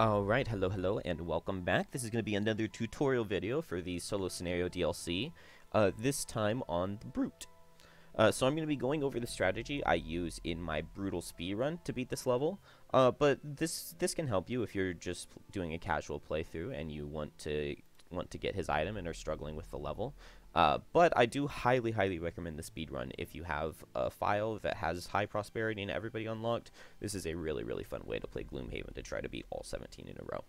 Alright, hello, hello, and welcome back. This is going to be another tutorial video for the Solo Scenario DLC, uh, this time on the Brute. Uh, so I'm going to be going over the strategy I use in my Brutal speedrun to beat this level, uh, but this this can help you if you're just doing a casual playthrough and you want to want to get his item and are struggling with the level. Uh, but I do highly, highly recommend the speedrun if you have a file that has high prosperity and everybody unlocked. This is a really, really fun way to play Gloomhaven to try to beat all 17 in a row.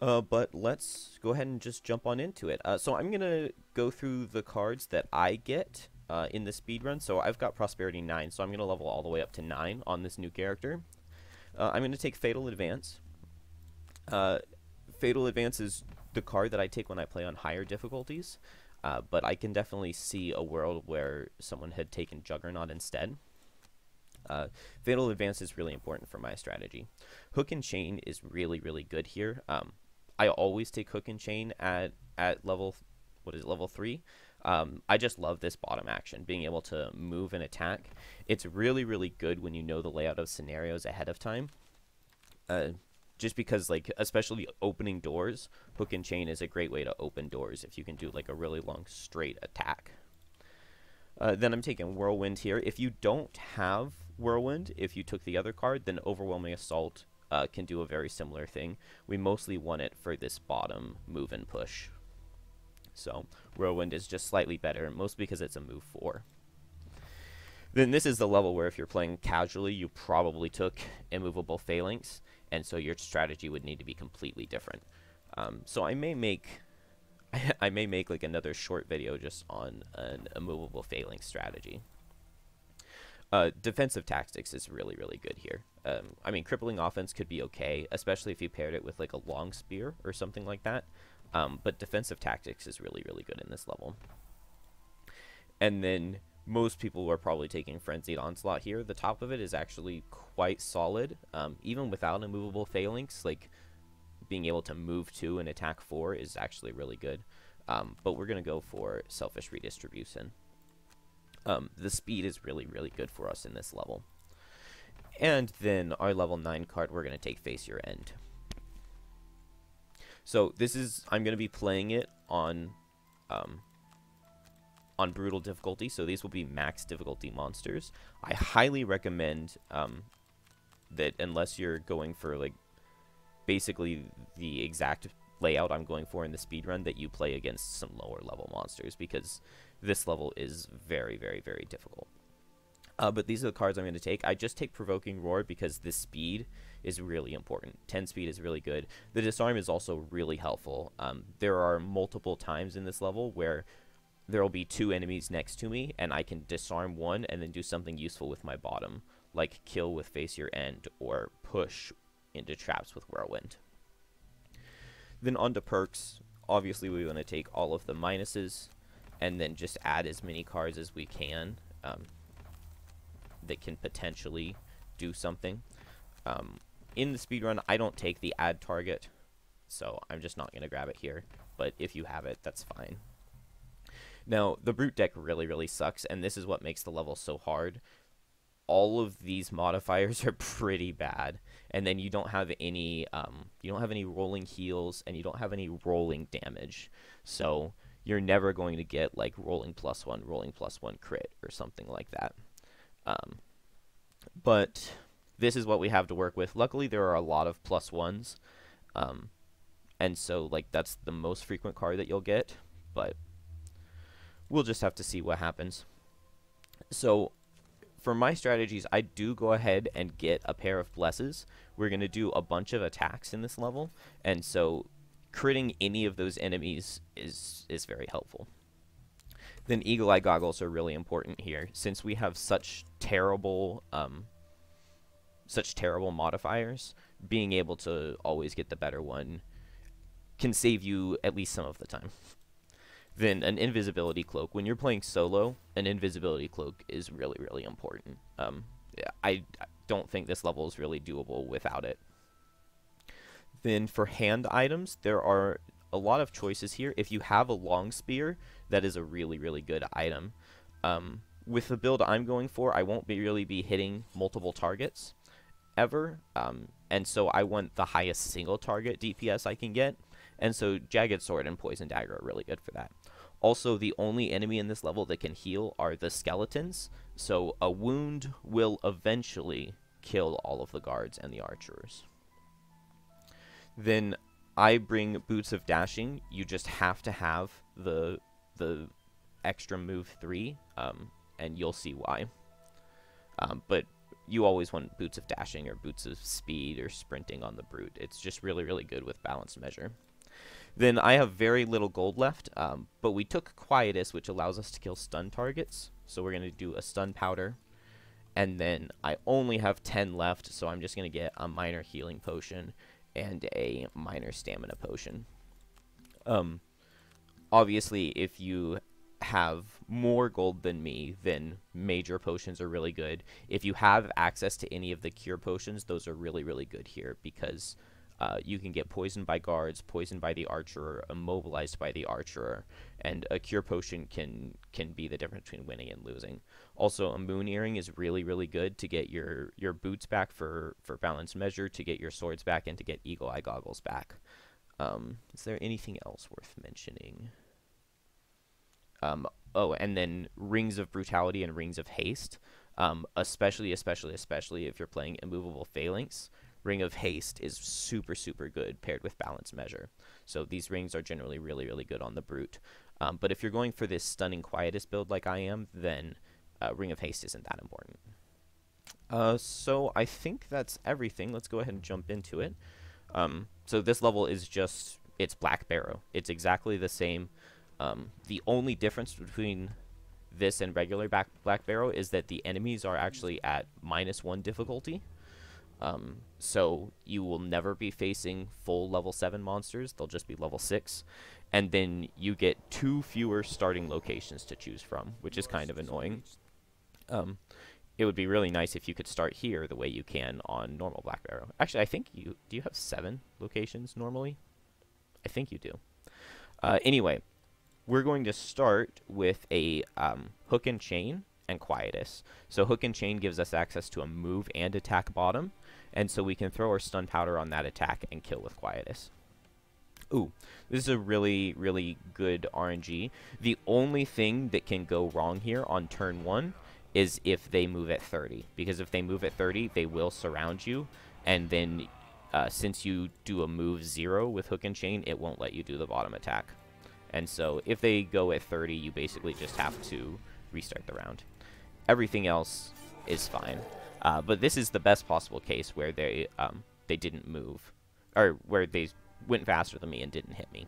Uh, but let's go ahead and just jump on into it. Uh, so I'm going to go through the cards that I get uh, in the speedrun. So I've got Prosperity 9, so I'm going to level all the way up to 9 on this new character. Uh, I'm going to take Fatal Advance. Uh, Fatal Advance is the card that I take when I play on higher difficulties, uh, but I can definitely see a world where someone had taken Juggernaut instead. Uh, Fatal Advance is really important for my strategy. Hook and Chain is really, really good here. Um, I always take Hook and Chain at, at level, what is it, level 3. Um, I just love this bottom action, being able to move and attack. It's really, really good when you know the layout of scenarios ahead of time. Uh, just because like especially opening doors hook and chain is a great way to open doors if you can do like a really long straight attack. Uh, then i'm taking whirlwind here. If you don't have whirlwind if you took the other card then overwhelming assault uh, can do a very similar thing. We mostly want it for this bottom move and push. So whirlwind is just slightly better mostly because it's a move 4 then this is the level where if you're playing casually you probably took immovable phalanx and so your strategy would need to be completely different. Um, so I may make I may make like another short video just on an immovable phalanx strategy. Uh, defensive tactics is really really good here. Um, I mean, crippling offense could be okay, especially if you paired it with like a long spear or something like that. Um, but defensive tactics is really really good in this level. And then most people are probably taking Frenzied Onslaught here. The top of it is actually quite solid. Um, even without immovable phalanx, like being able to move to and attack four is actually really good. Um, but we're going to go for Selfish Redistribution. Um, the speed is really, really good for us in this level. And then our level 9 card, we're going to take Face Your End. So this is, I'm going to be playing it on um, on brutal difficulty, so these will be max difficulty monsters. I highly recommend um, that unless you're going for like basically the exact layout I'm going for in the speedrun, that you play against some lower level monsters because this level is very, very, very difficult. Uh, but these are the cards I'm going to take. I just take Provoking Roar because the speed is really important. 10 speed is really good. The disarm is also really helpful. Um, there are multiple times in this level where there will be two enemies next to me, and I can disarm one and then do something useful with my bottom, like kill with face your end or push into traps with whirlwind. Then on to perks. Obviously, we want to take all of the minuses and then just add as many cards as we can um, that can potentially do something. Um, in the speedrun, I don't take the add target, so I'm just not going to grab it here. But if you have it, that's fine. Now, the brute deck really, really sucks, and this is what makes the level so hard. All of these modifiers are pretty bad, and then you don't have any, um, you don't have any rolling heals, and you don't have any rolling damage. So you're never going to get like rolling plus one, rolling plus one crit, or something like that. Um, but this is what we have to work with. Luckily, there are a lot of plus ones, um, and so like that's the most frequent card that you'll get. But we'll just have to see what happens. So for my strategies, I do go ahead and get a pair of blesses. We're going to do a bunch of attacks in this level, and so critting any of those enemies is, is very helpful. Then Eagle Eye Goggles are really important here, since we have such terrible, um, such terrible modifiers, being able to always get the better one can save you at least some of the time then an invisibility cloak. When you're playing solo, an invisibility cloak is really, really important. Um, I don't think this level is really doable without it. Then for hand items, there are a lot of choices here. If you have a long spear, that is a really, really good item. Um, with the build I'm going for, I won't be really be hitting multiple targets. ever, um, and so I want the highest single target DPS I can get, and so Jagged Sword and Poison Dagger are really good for that. Also, the only enemy in this level that can heal are the skeletons, so a wound will eventually kill all of the guards and the archers. Then I bring Boots of Dashing. You just have to have the the extra move 3, um, and you'll see why. Um, but you always want Boots of Dashing or Boots of Speed or Sprinting on the Brute. It's just really, really good with Balanced Measure. Then I have very little gold left, um, but we took Quietus, which allows us to kill stun targets. So we're going to do a stun powder. And then I only have 10 left, so I'm just going to get a minor healing potion and a minor stamina potion. Um, obviously, if you have more gold than me, then major potions are really good. If you have access to any of the cure potions, those are really, really good here because uh, you can get poisoned by guards, poisoned by the archer, immobilized by the archer, and a cure potion can can be the difference between winning and losing. Also, a moon earring is really really good to get your your boots back for for balance measure, to get your swords back, and to get eagle eye goggles back. Um, is there anything else worth mentioning? Um, oh, and then rings of brutality and rings of haste. Um, especially, especially, especially if you're playing immovable phalanx Ring of Haste is super, super good paired with Balance Measure. So these rings are generally really, really good on the Brute. Um, but if you're going for this Stunning Quietus build like I am, then uh, Ring of Haste isn't that important. Uh, so I think that's everything. Let's go ahead and jump into it. Um, so this level is just, it's Black Barrow. It's exactly the same. Um, the only difference between this and regular back Black Barrow is that the enemies are actually at minus one difficulty. Um, so you will never be facing full level 7 monsters. They'll just be level 6. And then you get two fewer starting locations to choose from, which is kind of annoying. Um, it would be really nice if you could start here the way you can on normal Black Barrow. Actually, I think you... Do you have seven locations normally? I think you do. Uh, anyway, we're going to start with a um, hook and chain and quietus. So hook and chain gives us access to a move and attack bottom. And so we can throw our stun powder on that attack and kill with Quietus. Ooh, this is a really, really good RNG. The only thing that can go wrong here on turn 1 is if they move at 30. Because if they move at 30, they will surround you. And then uh, since you do a move 0 with Hook and Chain, it won't let you do the bottom attack. And so if they go at 30, you basically just have to restart the round. Everything else is fine. Uh, but this is the best possible case where they um, they didn't move, or where they went faster than me and didn't hit me.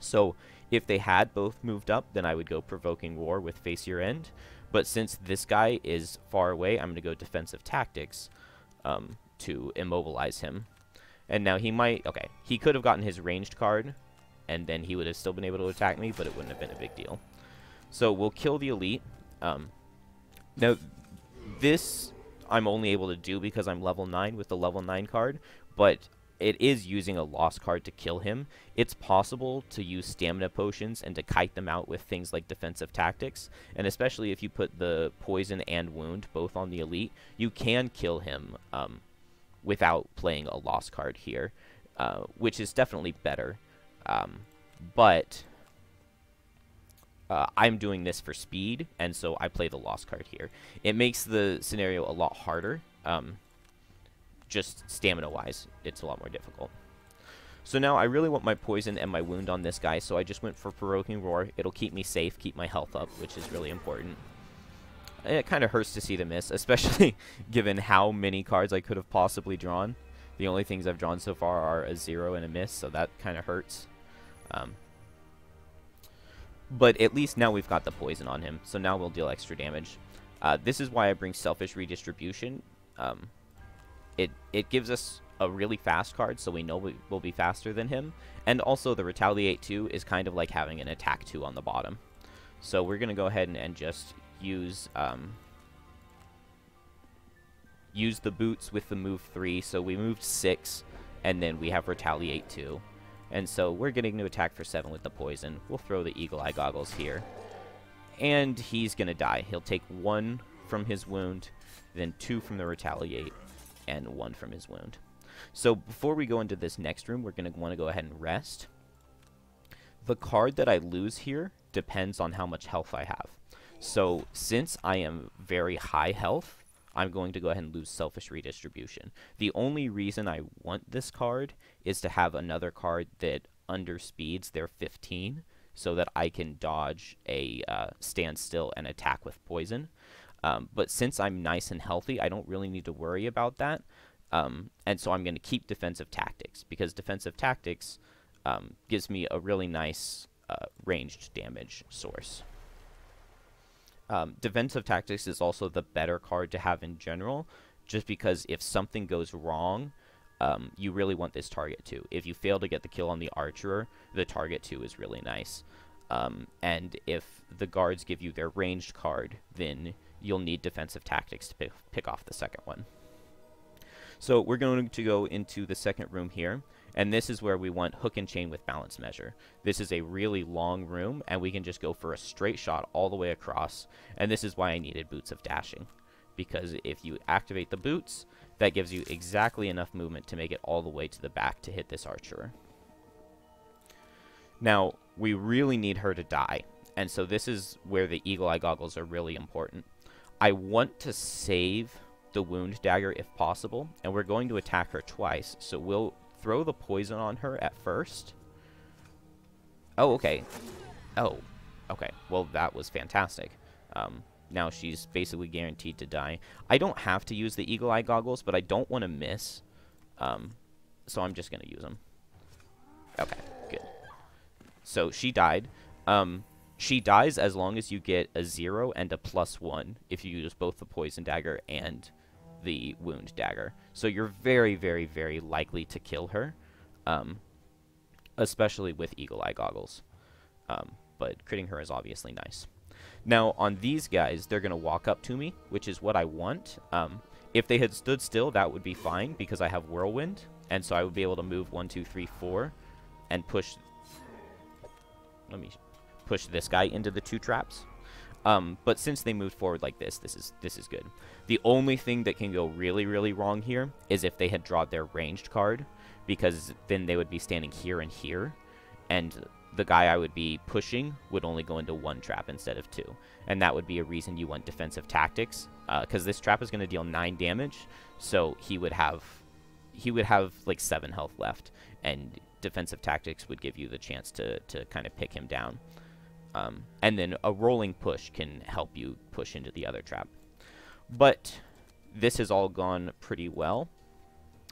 So if they had both moved up, then I would go Provoking Roar with Face Your End. But since this guy is far away, I'm going to go Defensive Tactics um, to immobilize him. And now he might... Okay, he could have gotten his ranged card, and then he would have still been able to attack me, but it wouldn't have been a big deal. So we'll kill the Elite. Um, now, this I'm only able to do because I'm level 9 with the level 9 card, but it is using a lost card to kill him. It's possible to use stamina potions and to kite them out with things like defensive tactics, and especially if you put the poison and wound both on the elite, you can kill him um, without playing a lost card here, uh, which is definitely better. Um, but uh, I'm doing this for speed, and so I play the lost card here. It makes the scenario a lot harder. Um, just stamina-wise, it's a lot more difficult. So now I really want my poison and my wound on this guy, so I just went for Provoking Roar. It'll keep me safe, keep my health up, which is really important. It kind of hurts to see the miss, especially given how many cards I could have possibly drawn. The only things I've drawn so far are a zero and a miss, so that kind of hurts. Um, but at least now we've got the poison on him, so now we'll deal extra damage. Uh, this is why I bring Selfish Redistribution. Um, it, it gives us a really fast card, so we know we will be faster than him. And also, the Retaliate 2 is kind of like having an Attack 2 on the bottom. So we're going to go ahead and, and just use... Um, use the boots with the move 3, so we moved 6, and then we have Retaliate 2. And so we're getting to attack for 7 with the poison. We'll throw the Eagle Eye Goggles here. And he's going to die. He'll take 1 from his wound, then 2 from the Retaliate. and 1 from his wound. So before we go into this next room, we're going to want to go ahead and rest. The card that I lose here depends on how much health I have. So since I am very high health, I'm going to go ahead and lose Selfish Redistribution. The only reason I want this card is to have another card that underspeeds their 15 so that I can dodge a uh, standstill and attack with poison. Um, but since I'm nice and healthy, I don't really need to worry about that. Um, and so I'm going to keep defensive tactics because defensive tactics um, gives me a really nice uh, ranged damage source. Um, defensive tactics is also the better card to have in general, just because if something goes wrong, um, you really want this target too. If you fail to get the kill on the archer, the target too is really nice. Um, and if the guards give you their ranged card, then you'll need defensive tactics to pick, pick off the second one. So we're going to go into the second room here, and this is where we want hook and chain with balance measure. This is a really long room, and we can just go for a straight shot all the way across, and this is why I needed Boots of Dashing. Because if you activate the boots, that gives you exactly enough movement to make it all the way to the back to hit this archer. Now, we really need her to die, and so this is where the Eagle Eye Goggles are really important. I want to save the Wound Dagger if possible, and we're going to attack her twice, so we'll throw the poison on her at first. Oh, okay. Oh, okay. Well, that was fantastic. Um, now she's basically guaranteed to die. I don't have to use the Eagle Eye Goggles, but I don't want to miss. Um, so I'm just going to use them. Okay, good. So she died. Um, she dies as long as you get a 0 and a plus 1 if you use both the Poison Dagger and the Wound Dagger. So you're very, very, very likely to kill her, um, especially with Eagle Eye Goggles. Um, but critting her is obviously nice. Now, on these guys, they're going to walk up to me, which is what I want. Um, if they had stood still, that would be fine, because I have Whirlwind, and so I would be able to move one, two, three, four, and push... Let me push this guy into the two traps. Um, but since they moved forward like this, this is this is good. The only thing that can go really, really wrong here is if they had drawn their ranged card, because then they would be standing here and here, and the guy I would be pushing would only go into one trap instead of two. And that would be a reason you want defensive tactics, because uh, this trap is going to deal 9 damage, so he would have he would have like 7 health left, and defensive tactics would give you the chance to, to kind of pick him down. Um, and then a rolling push can help you push into the other trap. But this has all gone pretty well.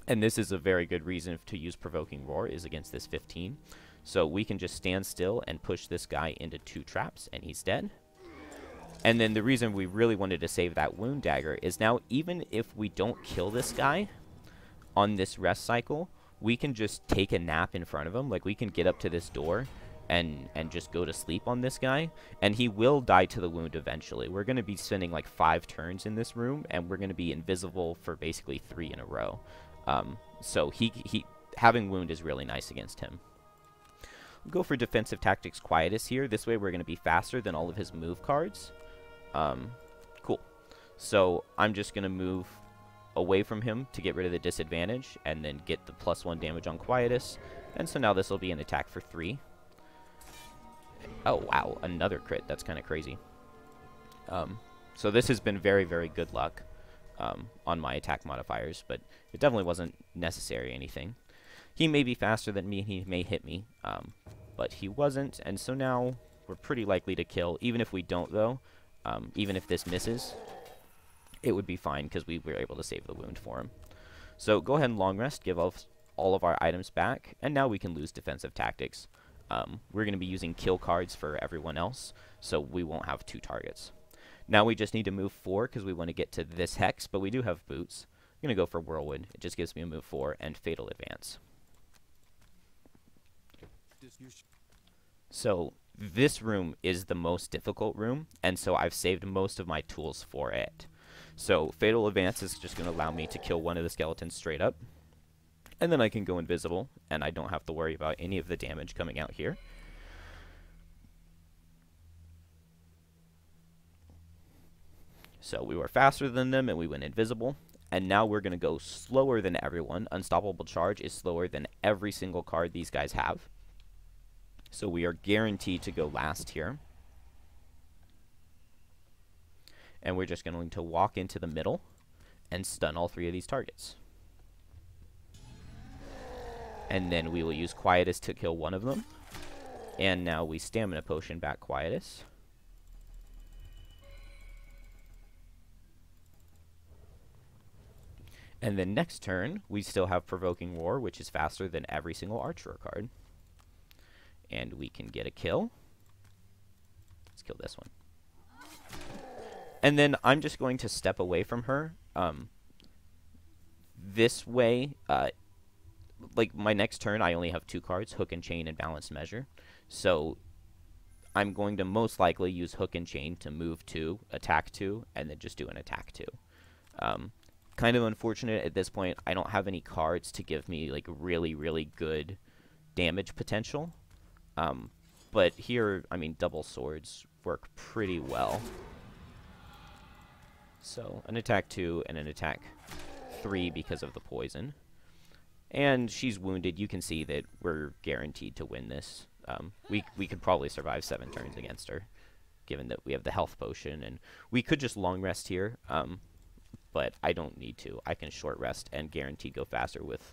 And this is a very good reason to use Provoking Roar is against this 15. So we can just stand still and push this guy into two traps, and he's dead. And then the reason we really wanted to save that Wound Dagger is now even if we don't kill this guy on this rest cycle, we can just take a nap in front of him. Like, we can get up to this door and and just go to sleep on this guy and he will die to the wound eventually we're going to be spending like five turns in this room and we're going to be invisible for basically three in a row um, so he he having wound is really nice against him go for Defensive Tactics Quietus here. This way we're going to be faster than all of his move cards. Um, cool. So I'm just going to move away from him to get rid of the disadvantage and then get the plus one damage on Quietus. And so now this will be an attack for three. Oh, wow. Another crit. That's kind of crazy. Um, so this has been very, very good luck um, on my attack modifiers, but it definitely wasn't necessary anything. He may be faster than me, he may hit me, um, but he wasn't, and so now we're pretty likely to kill. Even if we don't, though, um, even if this misses, it would be fine because we were able to save the wound for him. So go ahead and long rest, give off all of our items back, and now we can lose defensive tactics. Um, we're going to be using kill cards for everyone else, so we won't have two targets. Now we just need to move four because we want to get to this hex, but we do have boots. I'm going to go for Whirlwind. It just gives me a move four and Fatal Advance. So this room is the most difficult room, and so I've saved most of my tools for it. So Fatal Advance is just going to allow me to kill one of the skeletons straight up. And then I can go invisible, and I don't have to worry about any of the damage coming out here. So we were faster than them, and we went invisible. and now we're going to go slower than everyone. Unstoppable Charge is slower than every single card these guys have. So we are guaranteed to go last here. And we're just going to walk into the middle and stun all three of these targets. And then we will use Quietus to kill one of them. And now we Stamina Potion back Quietus. And then next turn, we still have Provoking Roar, which is faster than every single Archer card. And we can get a kill. Let's kill this one. And then I'm just going to step away from her. Um, this way, uh, like my next turn, I only have two cards, Hook and Chain and Balanced Measure. So I'm going to most likely use Hook and Chain to move two, attack two, and then just do an attack two. Um, kind of unfortunate at this point. I don't have any cards to give me like really, really good damage potential. Um, but here, I mean, double swords work pretty well. So, an attack 2 and an attack 3 because of the poison. And she's wounded. You can see that we're guaranteed to win this. Um, we, we could probably survive 7 turns against her, given that we have the health potion. And we could just long rest here, um, but I don't need to. I can short rest and guaranteed go faster with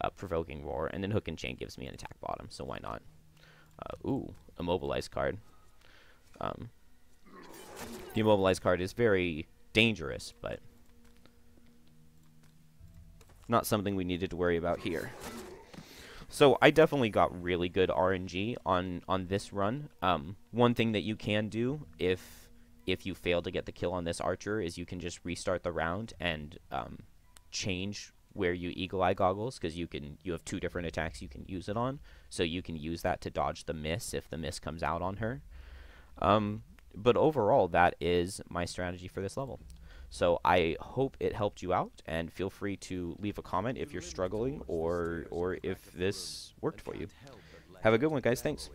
uh, Provoking Roar. And then Hook and Chain gives me an attack bottom, so why not? Uh, ooh, Immobilize card. Um, the Immobilize card is very dangerous, but not something we needed to worry about here. So I definitely got really good RNG on on this run. Um, one thing that you can do if if you fail to get the kill on this archer is you can just restart the round and um, change where you eagle eye goggles because you can you have two different attacks you can use it on so you can use that to dodge the miss if the miss comes out on her um, but overall that is my strategy for this level so I hope it helped you out and feel free to leave a comment if you're struggling or or if this worked for you. have a good one guys. thanks